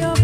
cause